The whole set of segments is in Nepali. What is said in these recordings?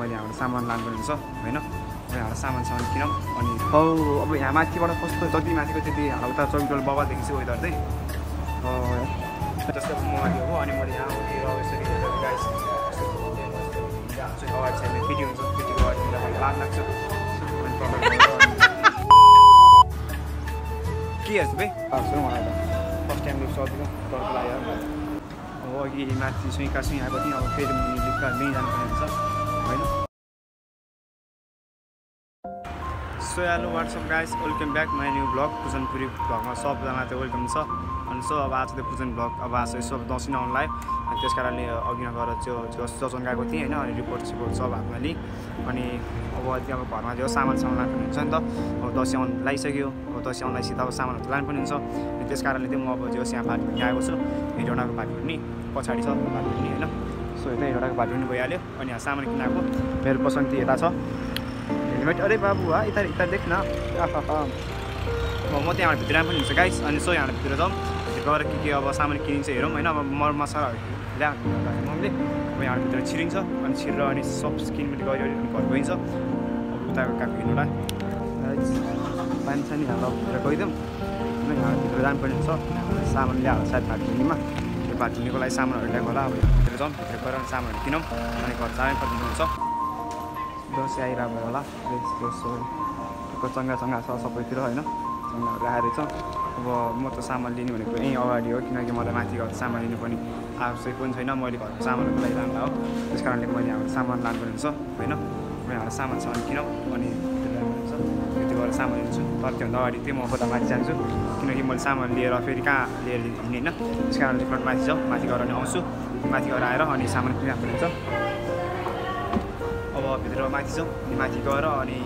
मैले हाम्रो सामान लानुपर्ने हुन्छ होइन? अब हाम्रो सामान सामान किनौँ अनि हौ अब यहाँ माथिबाट कस्तो जति माथिको त्यति हल्का चौबिटोल बबा देखिन्छ वेदर चाहिँ जस्तै म माथि हो अनि मैले यहाँ उभिएर यसरी हेरेर गाइस अगाडि साइडमा केटी हुन्छ केटीको अगाडि मलाई लाज लाग्छ। अनि तल गएर अनि- के हेर्छु भाइ? लाग्छ मलाई त। फर्स्ट टाइम देख्छु अलिक डर लाग्यो अब अघि माथि सुइँका सुइँ आएको थिएँ अब फेरि लिक्का लिइ जानुपर्ने हुन्छ होइन? So hello what's up guys welcome back my new vlog Pujanpuri भ्लगमा सबजना चाहिँ वेलकम छ। अनि सो अब आज चाहिँ पुजन ब्लग अब आज यसो दसैँ आउनु अनि त्यस कारणले अघि गएर त्यो त्यो जजन गएको थिएँ होइन अनि रिपोर्ट सिपोर्ट सब हातमा लिएँ अनि अब त्यो अब घरमा जो सामान सामान लानुपर्ने हुन्छ नि त। अब दसैँ आउनु लगाइसक्यो अब दसैँ आउनुलाई त अब सामानहरू त लानुपर्ने हुन्छ। अनि त्यस कारणले चाहिँ म अब जो यहाँ भात भुट्ने आएको छु। हिरोडाको भात भुट्ने पछाडि छ भात भुट्ने होइन? सो यता हिरोडाको भात भुट्ने भइहाल्यो। अनि यहाँ सामान किन आएको मेरो पसन्द यता छ। हेलमेट। अरे बाबु हा? यता यता देख्न। आहा अब म त्यहाँबाट भित्र पनि हुन्छ गाइस अनि सो यहाँबाट भित्र जाउँ। भित्र गएर के के अब सामान किनिन्छ हेरौँ होइन? अब मर मसलाहरू ल्या। मम्मीले अब यहाँबाट भित्र छिरिन्छ। अनि छिरेर अनि सब किनमेट गऱ्यो अनि घर गइन्छ। अब उताको काको हिँड्नुलाई। पानी छ नि हाम्रो भित्र गइदिउँ। यहाँ भित्र जानुपर्ने यहाँ सामान ल्याएर सायद ढुङ्गीमा त्यो ढुङ्गीको लागि सामानहरू ल्याएको होला। अब जाउँ भित्र गएर सामानहरू किनौँ अनि घर जानै पर्ने हुन्छ दसैँ आइरहेको होला यसो चङ्गा चङ्गा छ सबैतिर होइन चङ्गाहरू छ अब म त सामान लिने भनेको यहीँ अगाडि हो किनकि मलाई माथि घर सामान लिनु पनि आवश्यक पनि छैन मैले घरको सामानहरूको लागि हो त्यस कारणले मैले हाम्रो सामान लानुपर्ने हुन्छ होइन म हाम्रो सामान सामान किनौँ अनि त्यति गरेर सामान लिन्छु तर त्योभन्दा अगाडि चाहिँ म कता माथि जान्छु किनकि मैले सामान लिएर फेरि कहाँ लिएर हिँड्ने होइन त्यस कारणले माथि जाउँ माथि गएर अनि आउँछु माथि गएर आएर अनि सामान किनिराख्नु हुन्छ अब भित्र माथि जाउँ अनि माथि गएर अनि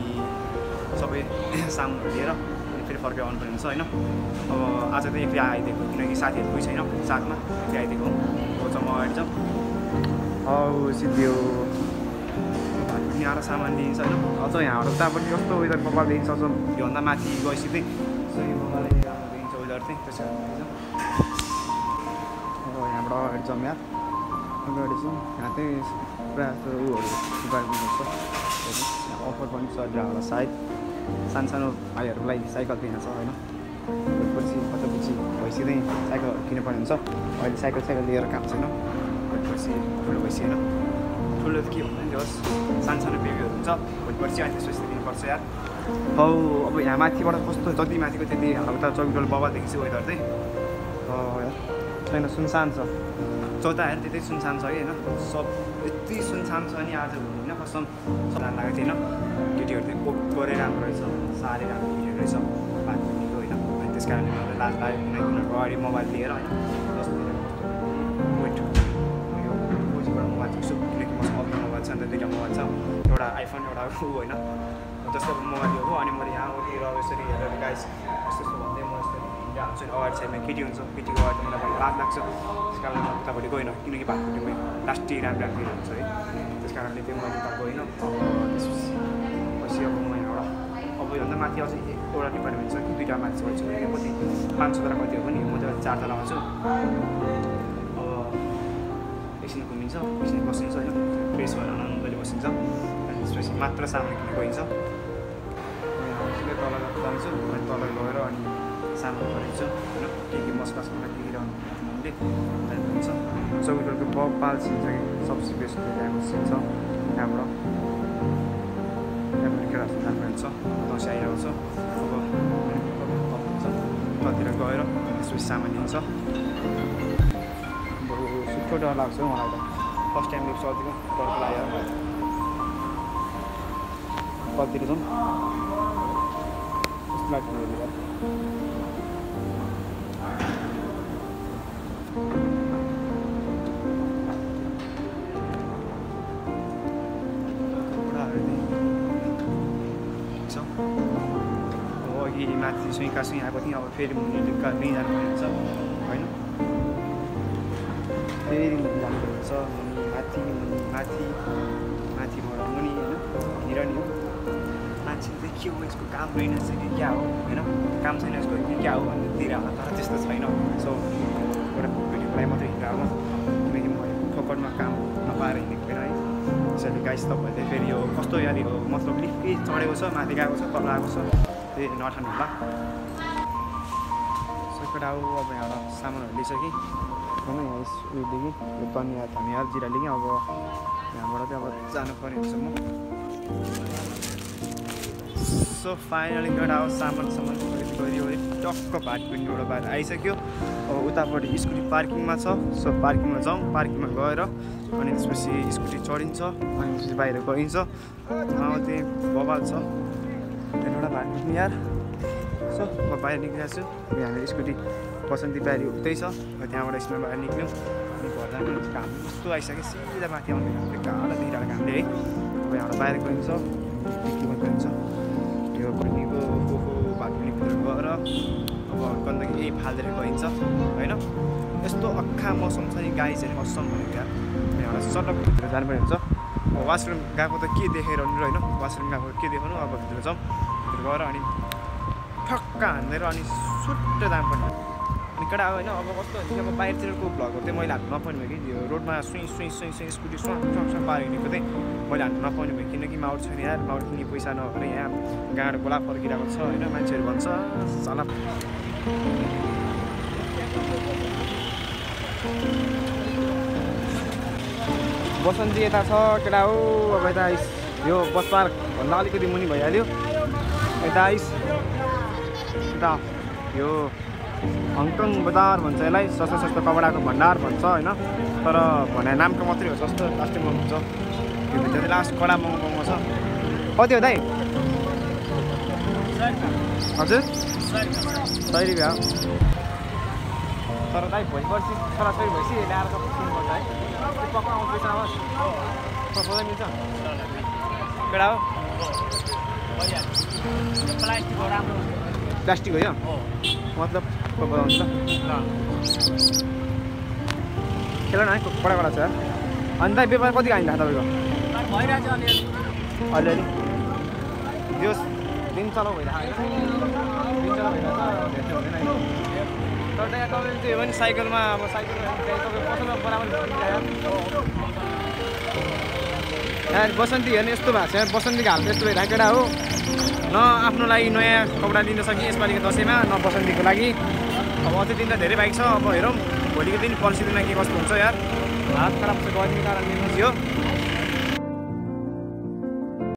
सबै सामानहरू लिएर अनि फेरि फर्केर आउनुपर्ने हुन्छ होइन अब आज चाहिँ एक्लै आइदिएको किनकि साथीहरू कोही छैन साथमा एक्लै आइदिएको हो चाहिँ म अगाडि जाउँ हौ सिद्धियो यहाँ सामान लिइन्छ होइन अझ यहाँबाट पनि कस्तो वेदर कपाल देखिन्छ अझ योभन्दा माथि गएपछि चाहिँ राम्रो देखिन्छ वेदर चाहिँ त्यस यहाँबाट अगाडि यहाँ अगाडि चाहिँ चाहिँ पुरा जस्तो उयोहरू यहाँ अफर पनि चलिरहेको होला सायद। सानो सानो भाइहरूको लागि साइकल चाहिँ यहाँ छ होइन? पछि पछि भइसक्यो। चाहिँ साइकलहरू किन्नुपर्ने हुन्छ। अहिले साइकल साइकल लिएर काम छैन। पछि ठुलो भइसक्यो होइन? ठुलो के भन्दा नि होस् सानो सानो बेबीहरू हुन्छ। भोलि पर्सि अहिले त्यसो यस्तो दिनुपर्छ यार। हौ अब यहाँ माथिबाट कस्तो जति माथिको त्यति हल्का चौबिटोल बबा देखिन्छ वेदर चाहिँ छैन सुनसान छ। चौता हेर त्यतै सुनसान छ कि होइन? सब यति सुनसान छ नि आज होइन कसम। सदान लागेको थिएन। केटीहरू चाहिँ गरेर राम्रो रहेछ साह्रै राम्रो केटीहरू रहेछ। भनेको होइन? अनि त्यस कारणले मलाई लाज लाग्यो। किनकि उनीहरूको अगाडि मोबाइल लिएर होइन? मोबाइल अर्को मोबाइल छ नि त दुइटा मोबाइल छ। एउटा आइफोन एउटा ऊ होइन? जस्तो मोबाइल हो अनि मैले यहाँ उतिर यसरी हेरेर गाइस यस्तो यस्तो भन्दै म यस्तो यहाँ हुन्छ अगाडि साइडमा केटी हुन्छ केटीको अगाडि मलाई लाज लाग्छ। त्यस कारणले म उतापट्टि गइनँ किनकि लास्टै राम्रो राम्रो हुन्छ है। त्यस कारणले चाहिँ मैले उता गइनँ त्यसपछि पछि अब म यहाँबाट अब योभन्दा माथि अझै एउटा डिपार्टमेन्ट छ कि दुइटा माथि छ। कति पाँच सौवटा कति हो भने म त चार तलामा छु अब एकछिन घुमिन्छ एकछिन बसिन्छ होइन। फ्रेस भएर आनन्दले बसिन्छ। अनि त्यसपछि मात्र सामान किन्न गइन्छ तल जान्छु। तल गएर अनि सामान खरिद्छु होइन? के के मसला ससला के के रहनु त्यहाँदेखि हुन्छ चौबिटोलको ब पाल छिन्छ कि सब्जी बेस्ट ल्याएको छिन्छ त्यहाँबाट त्यहाँबाट केटाहरू जानुपर्ने हुन्छ दसैँ आइरहेको छ। अब ततिर गएर त्यसपछि सामान लिन्छ अब सुठो डर लाग्छ मलाई त। फर्स्ट टाइम देख्छु अलिक डर लाग्यो कतिर जाउँ लाग्छ माथि सुइँका सुइँ आएको थिएँ अब फेरि मुनि लुक्का लिइ जानुपर्ने हुन्छ होइन फेरि मुनि जानुपर्ने हुन्छ मुनि माथि मुनि माथि माथिबाट मुनि होइन हिँड नि हो मान्छे चाहिँ के हो यसको काम रहेनछ कि क्या हो होइन काम छैन यसको कि क्या हो भन्ने दिएर होला तर त्यस्तो छैन सो एउटा भिडियोको लागि मात्रै होला किनकि म फोकटमा काम नपाएर हिँडेको होइन है त्यस अहिले गाइस तपाईँहरूले फेरि यो कस्तो यहाँनिर मतलब लिफ्ट चढेको छ माथि गएको छ तल आएको छ त्यही नठानु होला सबै अब अब यहाँ सामानहरू लिइसकेँ होइन यहाँ उयोदेखि यो तनिया धनिया लिएँ अब यहाँबाट चाहिँ अब जानु पर्ने हुन्छ म सो फाइनली एउटा अब सामान सामान है टक्क भाटपिन्डबाट बाहिर आइसक्यो। अब उतापट्टि स्कुटी पार्किङमा छ। सो पार्किङमा जाउँ पार्किङमा गएर अनि त्यसपछि स्कुटी चढिन्छ अनि त्यसपछि बाहिर गइन्छ। त्यही बबाल छ। एउटा भाटपिन्ड यार। सो म बाहिर निक्लिरहेको छु। अनि हाम्रो स्कुटी बसन्ती बारी उतै छ त्यहाँबाट यसमा बाहिर निक्ल्यौँ। अनि घर जानु घाम कस्तो आइसक्यो। सिधा माथि आउने घामले गाह्रो देखिरहेको घामले है। अब यहाँबाट बाहिर गइन्छ निक्लिनु गइन्छ यो बहिनीको फोको भाटपिँढीभित्र गएर अब गन्दगी यही फाल्दै गइन्छ होइन? यस्तो अक्खा मौसम छ नि गाई चाहिँ असम भनेको यहाँबाट सडकभित्र जानुपर्ने हुन्छ अब वासरुम गएको त के देखेर होइन? वासरुम गएको के देखाउनु? अब भित्र जाउँ। भित्र गएर अनि ठक्क हान्देर अनि सुट्ट जानुपर्ने अनि केटा होइन अब कस्तो हुन्छ अब बाहिरतिरको भ्लगहरू चाहिँ मैले हाल्नु नपाउने भयो कि यो रोडमा सुई सुई सुई सुई स्कुटी सुहाँ पार हिँडेको चाहिँ मैले हाल्नु नपाउने भयो किनकि माउट छैन यार माउट किन्ने पैसा नभएर यहाँ गाँडो गोला फर्किरहेको छ होइन मान्छेहरू भन्छ साला। बसन्ती यता छ केटा हो अब यता यो बस पार्कभन्दा अलिकति मुनि भइहाल्यो। यता आइस यता यो हङकङ बजार भन्छ यसलाई। सस्तो सस्तो कपडाको भण्डार भन्छ होइन? तर भने नामको मात्रै हो। सस्तो लास्टै महँगो हुन्छ। यो भित्र लास्ट कडा महँगो महँगो छ। कति हो दाइ? हजुर? सय रुपियाँ तर दाइ भोलि पर्सि छोराछोरी भएपछि ल्याएर किन्नुपर्छ है। पैसा होस् पकाउँदै मिल्छ केटा हो? प्लास्टिकको राम्रो प्लास्टिक हो। यो मतलब ल। खेल न है कडा कडा छ। अनि दाइ व्यापार कति आइन्छ तपाईँको? भइरहेछ अलिअलि त्यो दिन चलाउ भइरहेको दिन चलाउ भइरहेको है तर त्यहाँ तपाईँले त्यो हो भने साइकलमा अब साइकलमा त्यहाँ तपाईँ पसलमा बराबर यहाँ बसन्ती हेर्ने यस्तो भएको छ यार बसन्तीको हाल यस्तो भइरहेको केटा हो। न आफ्नो लागि नयाँ कपडा लिन सकिएँ यसपालिको दसैँमा न बसन्तीको लागि। अब अझै दिन त धेरै बाइक छ अब हेरौँ भोलिको दिन पर्सिको दिन के कस्तो हुन्छ यार। हात खराब छ गर्मीको कारणले थियो